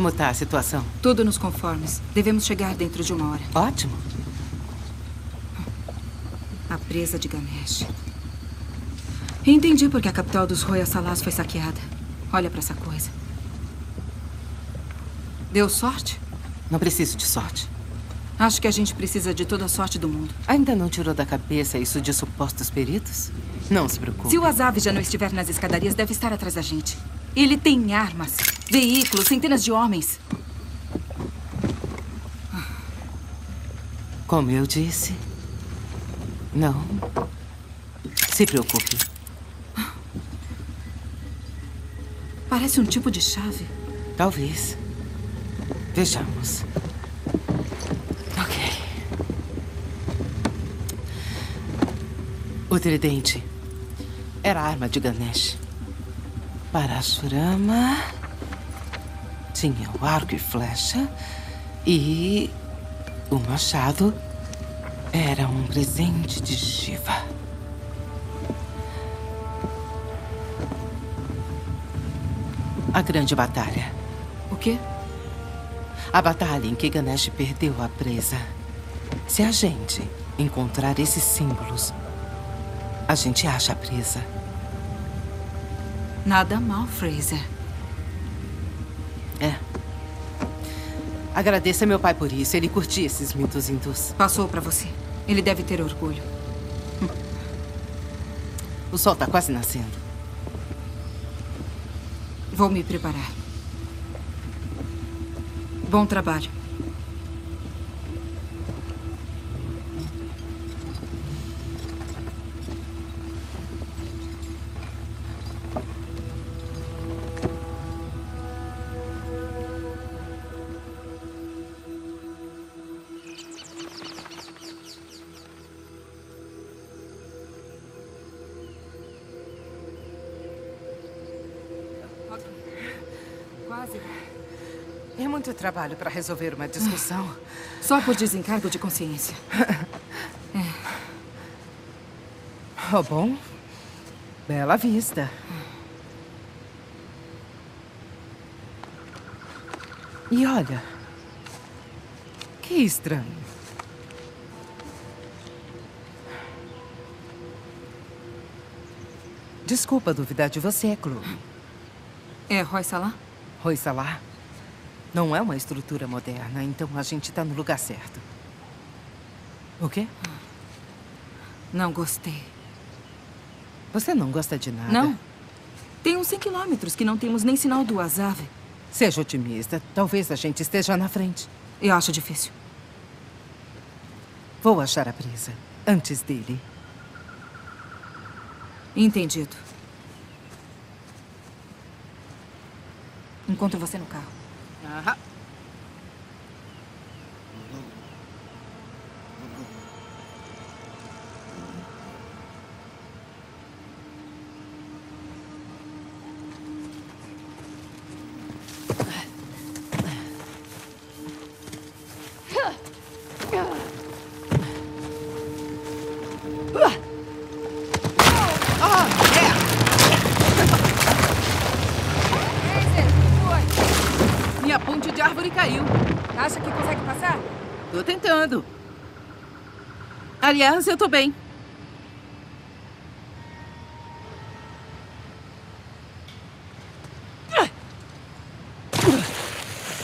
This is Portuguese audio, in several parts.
Como tá a situação? Tudo nos conformes. Devemos chegar dentro de uma hora. Ótimo. A presa de Ganesh. Entendi porque a capital dos Roya Salas foi saqueada. Olha para essa coisa. Deu sorte? Não preciso de sorte. Acho que a gente precisa de toda a sorte do mundo. Ainda não tirou da cabeça isso de supostos peritos? Não se preocupe. Se o Azav já não estiver nas escadarias, deve estar atrás da gente. Ele tem armas, veículos, centenas de homens. Como eu disse, não se preocupe. Parece um tipo de chave. Talvez. Vejamos. Ok. O tridente era a arma de Ganesh. Parashurama tinha o arco e flecha e o machado era um presente de Shiva. A grande batalha. O quê? A batalha em que Ganesh perdeu a presa. Se a gente encontrar esses símbolos, a gente acha a presa. Nada mal, Fraser. Agradeça meu pai por isso. Ele curtia esses mitos hindus. Passou para você. Ele deve ter orgulho. O sol está quase nascendo. Vou me preparar. Bom trabalho. É muito trabalho para resolver uma discussão. Só por desencargo de consciência. Oh, bom. Bela vista. E olha. Que estranho. Desculpa duvidar de você, Chloe. É Roy Salah? Roi Salah não é uma estrutura moderna, então a gente está no lugar certo. O quê? Não gostei. Você não gosta de nada? Não? Tem uns 100 quilômetros que não temos nem sinal do Azav. Seja otimista. Talvez a gente esteja na frente. Eu acho difícil. Vou achar a presa antes dele. Entendido. Encontro você no carro. Aham. Aliás, eu tô bem.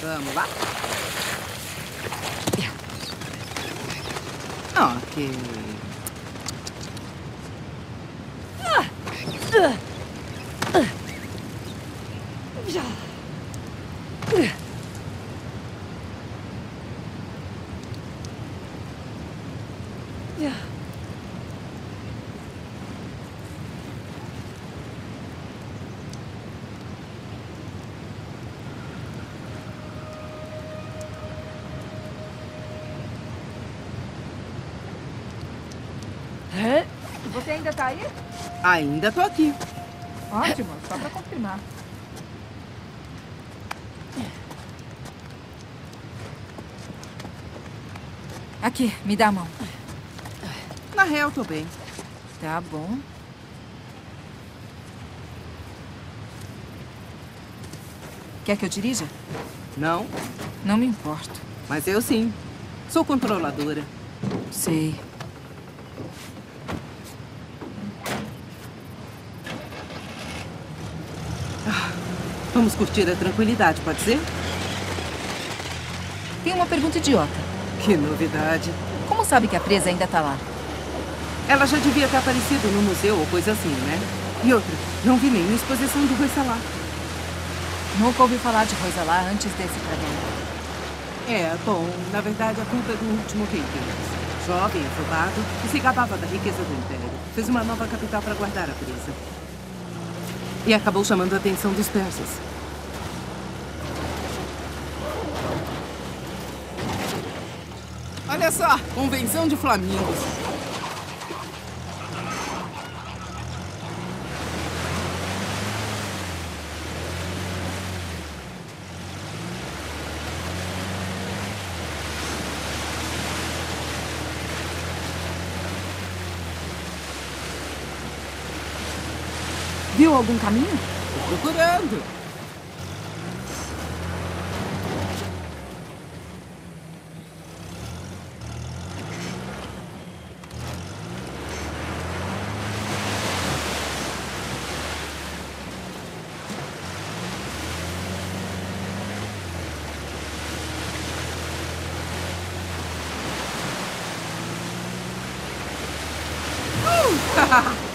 Vamos lá. Ok. Você ainda tá aí? Ainda tô aqui. Ótimo, só pra confirmar. Aqui, me dá a mão. Na real, tô bem. Tá bom. Quer que eu dirija? Não? Não me importo. Mas eu sim. Sou controladora. Sei. Vamos curtir a tranquilidade, pode ser? Tem uma pergunta idiota. Que novidade. Como sabe que a presa ainda tá lá? Ela já devia ter aparecido no museu ou coisa assim, né? E outra, não vi nenhuma exposição do Rui Salá. Nunca ouvi falar de Rui Salá antes desse programa. É, bom, na verdade a culpa é do último rei deles. Jovem, afobado e se gabava da riqueza do Império. Fez uma nova capital para guardar a presa. E acabou chamando a atenção dos persas. Olha só, convenção de flamingos. Viu algum caminho? Tô procurando.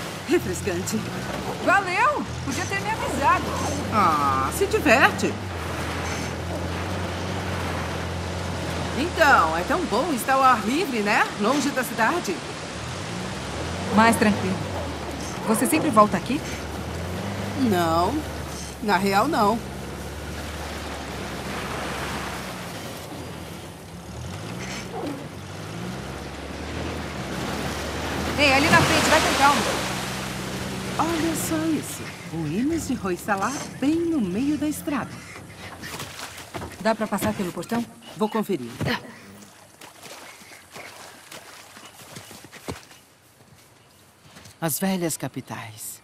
Refrescante. Valeu! Podia ter me avisado. Ah, se diverte. Então, é tão bom estar ao ar livre, né? Longe da cidade. Mais tranquilo. Você sempre volta aqui? Não. Na real, não. Ei, ali na frente, vai com calma. Olha só isso. Ruínas de Roissalá bem no meio da estrada. Dá pra passar pelo portão? Vou conferir. As velhas capitais.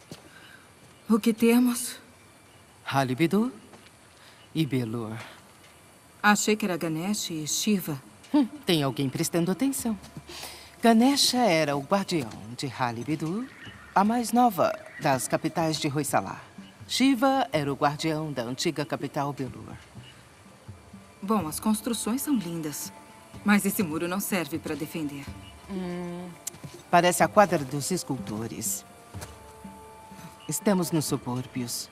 O que temos? Halibidu e Belur. Achei que era Ganesh e Shiva. Hum, tem alguém prestando atenção. Ganesha era o guardião de Halibidu, a mais nova das capitais de Hoysala. Shiva era o guardião da antiga capital Belur. Bom, as construções são lindas. Mas esse muro não serve para defender. Hum, parece a quadra dos escultores. Estamos nos subúrbios.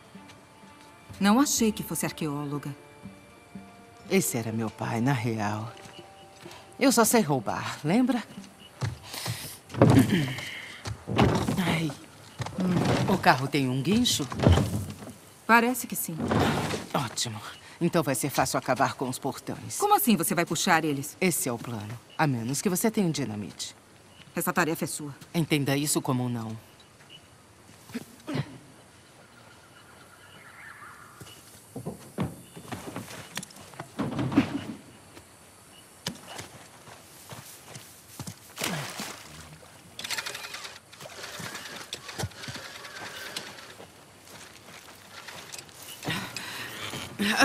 Não achei que fosse arqueóloga. Esse era meu pai, na real. Eu só sei roubar, lembra? O carro tem um guincho? Parece que sim. Ótimo. Então vai ser fácil acabar com os portões. Como assim você vai puxar eles? Esse é o plano. A menos que você tenha um dinamite. Essa tarefa é sua. Entenda isso como um não.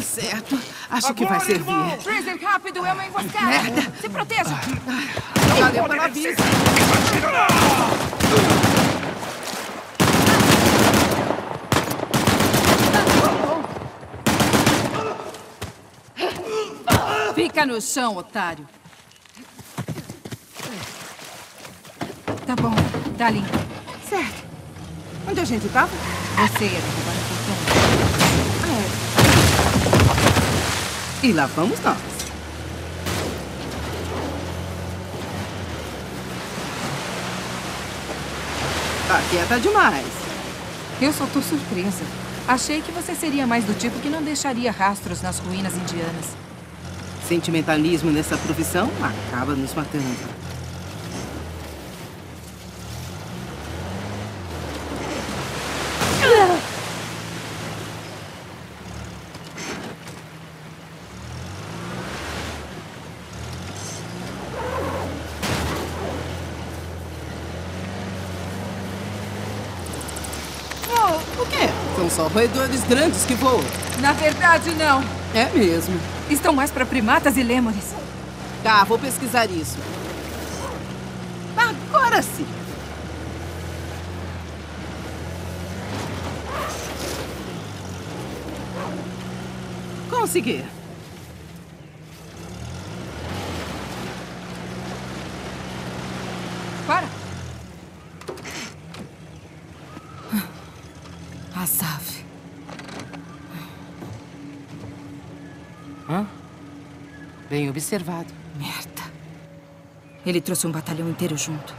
Certo. Acho Agora, que vai servir. irmão! Freezer, rápido! É uma emboscada! Merda! Se proteja! Valeu pela vista. Fica no chão, otário. Tá bom, tá limpo. Certo. Onde a gente estava? Você ia derrubar E lá vamos nós. Tá quieta demais. Eu só tô surpresa. Achei que você seria mais do tipo que não deixaria rastros nas ruínas indianas. Sentimentalismo nessa profissão acaba nos matando. Oh, o quê? São só roedores grandes que voam. Na verdade, não. É mesmo. Estão mais para primatas e lêmures. Tá, vou pesquisar isso. Agora sim. Consegui. Para! Asaf. Hã? Bem observado. Merda. Ele trouxe um batalhão inteiro junto.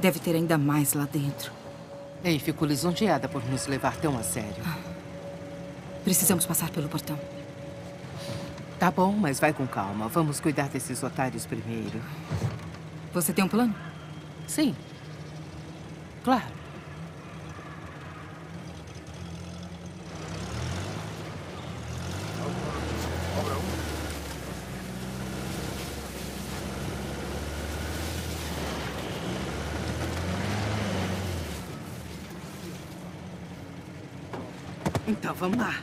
Deve ter ainda mais lá dentro. Ei, fico lisonjeada por nos levar tão a sério. Precisamos passar pelo portão. Tá bom, mas vai com calma. Vamos cuidar desses otários primeiro. Você tem um plano? Sim. Claro. Então vamos lá.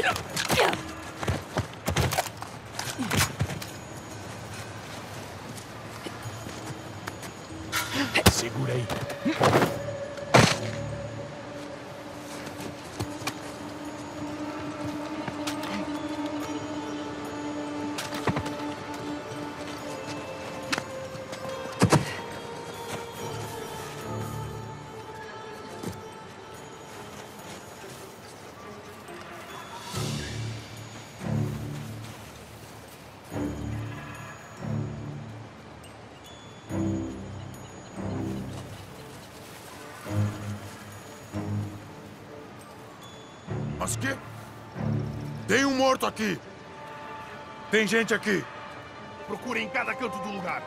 Get up! Mas que? Tem um morto aqui. Tem gente aqui. Procure em cada canto do lugar.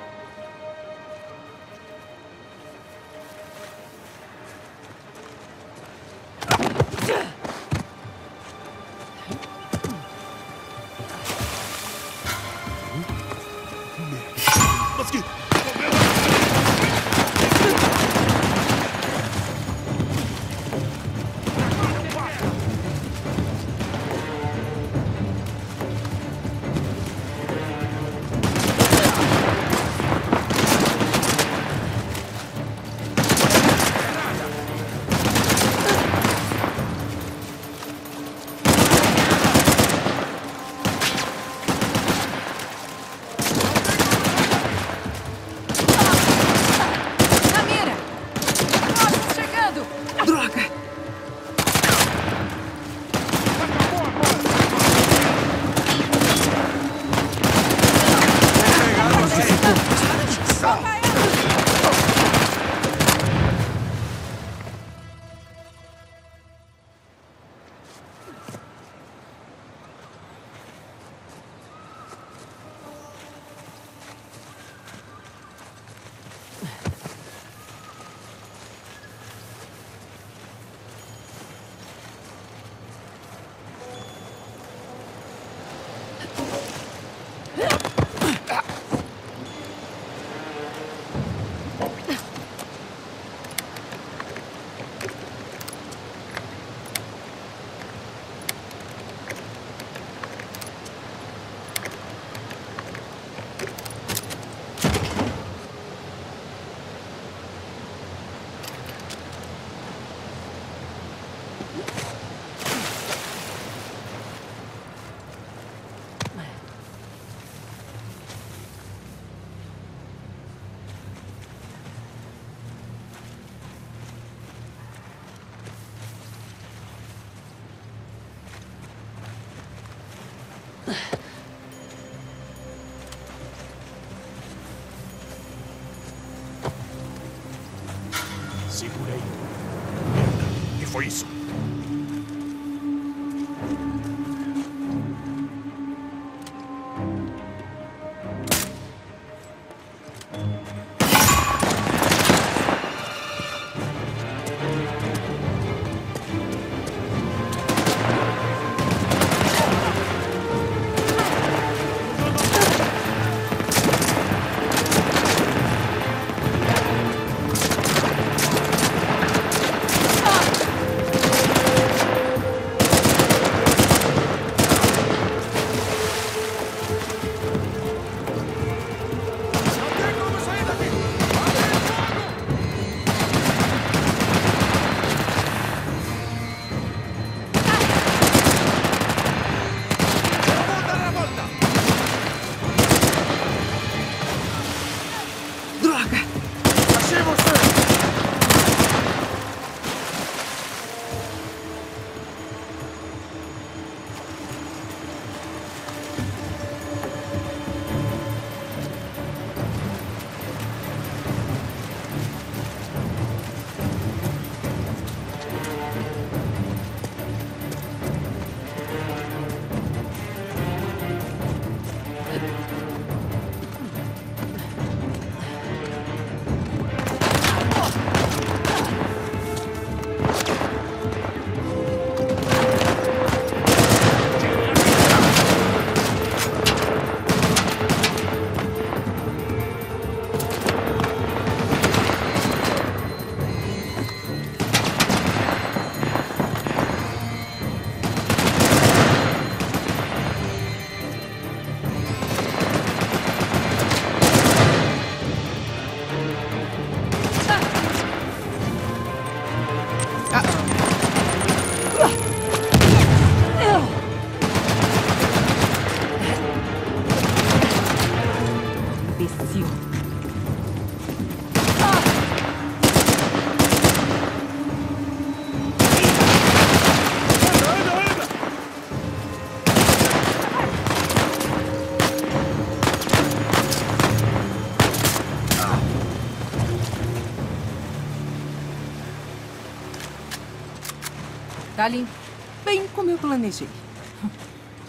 Bem como eu planejei.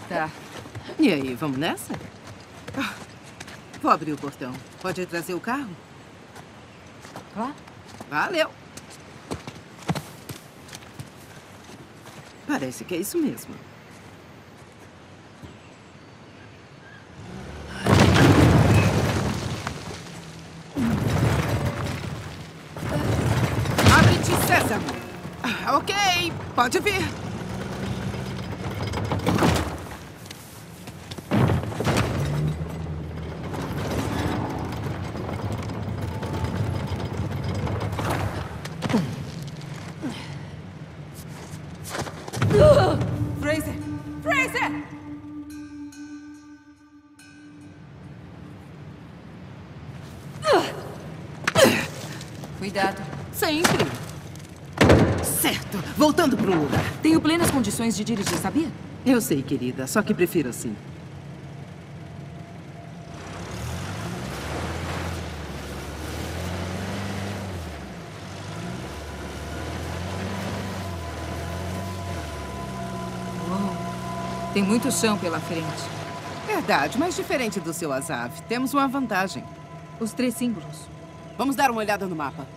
Tá. E aí, vamos nessa? Vou abrir o portão. Pode trazer o carro? Claro. Valeu! Parece que é isso mesmo. Ok, pode vir. Cuidado. Sempre. Certo. Voltando pro lugar. Tenho plenas condições de dirigir, sabia? Eu sei, querida. Só que prefiro assim. Uou. Tem muito chão pela frente. Verdade, mas diferente do seu Azav, temos uma vantagem. Os três símbolos. Vamos dar uma olhada no mapa.